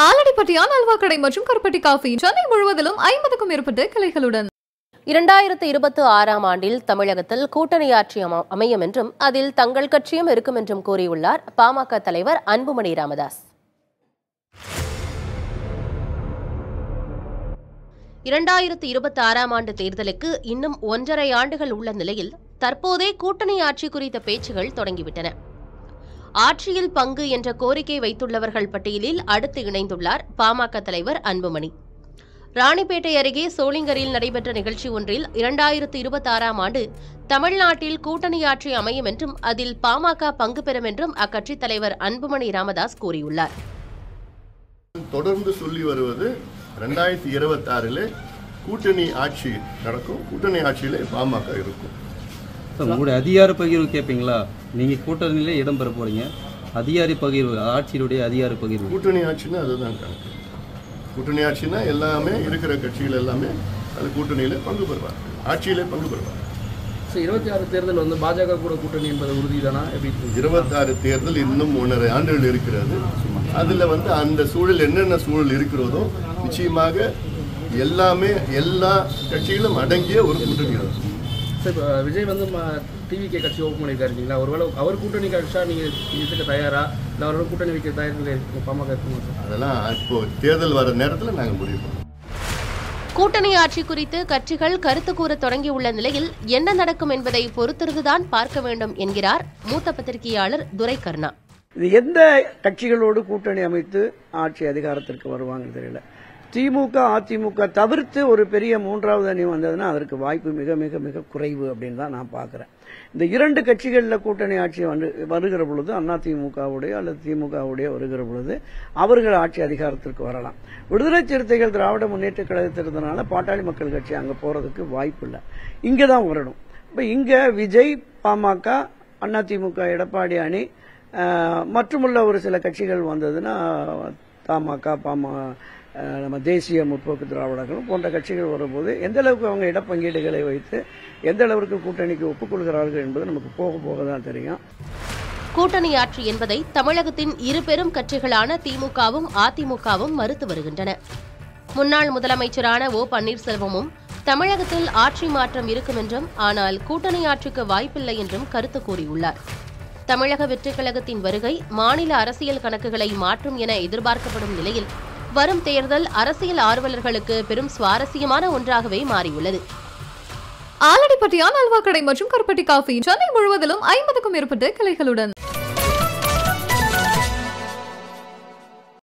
ஆலடிப்பட்டியான் அல்வா கடை மற்றும் கருப்பட்டி காஃபி சென்னை முழுவதிலும் ஐம்பதுக்கும் மேற்பட்ட கிளைகளுடன். இரண்டாயிரத்து இருபத்தி ஆறாம் ஆண்டில் தமிழகத்தில் கூட்டணி ஆட்சி அம- அமையும் என்றும் அதில் தங்கள் கட்சியும் இருக்கும் என்றும் கூறியுள்ளார் பாமக தலைவர் அன்புமணி ராமதாஸ். இரண்டாயிரத்து இருபத்தி ஆறாம் ஆண்டு தேர்தலுக்கு இன்னும் ஒன்றரை ஆண்டுகள் உள்ள நிலையில் தற்போதே கூட்டணி ஆட்சி குறித்த பேச்சுகள் தொடங்கிவிட்டன. ஆட்சியில் பங்கு என்ற கோரிக்கை வைத்துள்ளவர்கள் பட்டியலில் அடுத்து இணைந்துள்ளார் பாமக தலைவர் அன்புமணி. ராணிப்பேட்டை அருகே சோளிங்கரில் நடைபெற்ற நிகழ்ச்சி ஒன்றில் இரண்டாயிரத்து இருபத்தாறாம் ஆண்டு தமிழ்நாட்டில் கூட்டணி ஆட்சி அமையும் என்றும் அதில் பாமக பங்கு பெறும் என்றும் அக்கட்சித் தலைவர் அன்புமணி ராமதாஸ் கூறியுள்ளார். தொடர்ந்து சொல்லி வருவது ரெண்டாயிரத்தி இருபத்தாறில் கூட்டணி ஆட்சி நடக்கும் கூட்டணி ஆட்சியிலே பாமக இருக்கும். சார், உங்களுடைய அதிகார பகிர்வு கேட்பீங்களா நீங்கள் கூட்டணியிலே இடம் பெற போறீங்க. அதிகாரி பகிர்வு ஆட்சியினுடைய அதிகார பகிர்வு. கூட்டணி ஆட்சின்னா அதுதான் கணக்கு. கூட்டணி ஆட்சினா எல்லாமே இருக்கிற கட்சிகள் எல்லாமே அது கூட்டணியில பங்கு பெறுவார் ஆட்சியிலே பங்கு பெறுவார் ஸோ இருபத்தி ஆறு தேர்தல் வந்து பாஜக கூட கூட்டணி என்பது உறுதிதானா எப்படி இருக்கு? இருபத்தாறு தேர்தல் இன்னும் ஒன்றரை ஆண்டுகள் இருக்கிறது. அதில் வந்து அந்த சூழல் என்னென்ன சூழல் இருக்கிறதோ நிச்சயமாக எல்லாமே எல்லா கட்சிகளும் அடங்கிய ஒரு கூட்டணி சார் இப்போ விஜய் வந்து டிவிகே கட்சி ஓப்பன் பண்ணியிருக்காரு இல்லைங்களா? ஒருவேளை அவர் கூட்டணி கட்சா நீங்கள் இதுக்கு தயாரா? இல்லை அவரோட கூட்டணி வைக்க தயாரில் பாமக இருக்குமா அதெல்லாம் இப்போ தேர்தல் வர நேரத்தில் நாங்கள் முடிவு பண்ணுவோம் கூட்டணி ஆட்சி குறித்து கட்சிகள் கருத்து கூற தொடங்கியுள்ள நிலையில் என்ன நடக்கும் என்பதை பொறுத்திருந்துதான் பார்க்க வேண்டும் என்கிறார் மூத்த பத்திரிகையாளர் துரை கர்ணா. இது எந்த கட்சிகளோடு கூட்டணி அமைத்து ஆட்சி அதிகாரத்திற்கு வருவாங்கன்னு தெரியல. திமுக அதிமுக தவிர்த்து ஒரு பெரிய மூன்றாவது அணி வந்ததுன்னா அதற்கு வாய்ப்பு மிக மிக மிக குறைவு அப்படின்னு தான் நான் பார்க்குறேன். இந்த இரண்டு கட்சிகளில் கூட்டணி ஆட்சி வந்து வருகிற பொழுது அண்ணா திமுகவுடைய அல்லது திமுகவுடைய வருகிற பொழுது அவர்கள் ஆட்சி அதிகாரத்திற்கு வரலாம். விடுதலை சிறுத்தைகள் திராவிட முன்னேற்ற கழகத்திற்கு பாட்டாளி மக்கள் கட்சி அங்கே போகிறதுக்கு வாய்ப்பு இல்லை. இங்கே தான் வரணும். இப்போ இங்கே விஜய் பாமக அதிமுக எடப்பாடி அணி மற்றுமுள்ள ஒரு சில கட்சிகள் வந்ததுன்னா தமாக பாமா நம்ம தேசிய முற்போக்கு திராவிடர்கள் போன்ற கட்சிகள் வரும்போது எந்த அளவுக்கு அவங்க இடப்பங்கீடுகளை வைத்து எந்த அளவுக்கு கூட்டணிக்கு ஒப்புக்கொள்கிறார்கள் என்பது நமக்கு போக போக தான் தெரியும். கூட்டணி ஆட்சி என்பதை தமிழகத்தின் இரு பெரும் கட்சிகளான திமுகவும் அதிமுகவும் மறுத்து வருகின்றன. முன்னாள் முதலமைச்சரான ஓ பன்னீர்செல்வமும் தமிழகத்தில் ஆட்சி மாற்றம் இருக்கும் என்றும் ஆனால் கூட்டணி ஆட்சிக்கு வாய்ப்பில்லை என்றும் கருத்து கூறியுள்ளார். தமிழக வெற்றிக் கழகத்தின் வருகை மாநில அரசியல் கணக்குகளை மாற்றும் என எதிர்பார்க்கப்படும் நிலையில் வரும் தேர்தல் அரசியல் ஆர்வலர்களுக்கு பெரும் சுவாரஸ்யமான ஒன்றாகவே மாறியுள்ளது. ஆலடிப்பட்டியான் அல்வா கடை மற்றும் கருப்பட்டி காஃபி சென்னை முழுவதிலும் ஐம்பதுக்கும் மேற்பட்ட கிளைகளுடன்.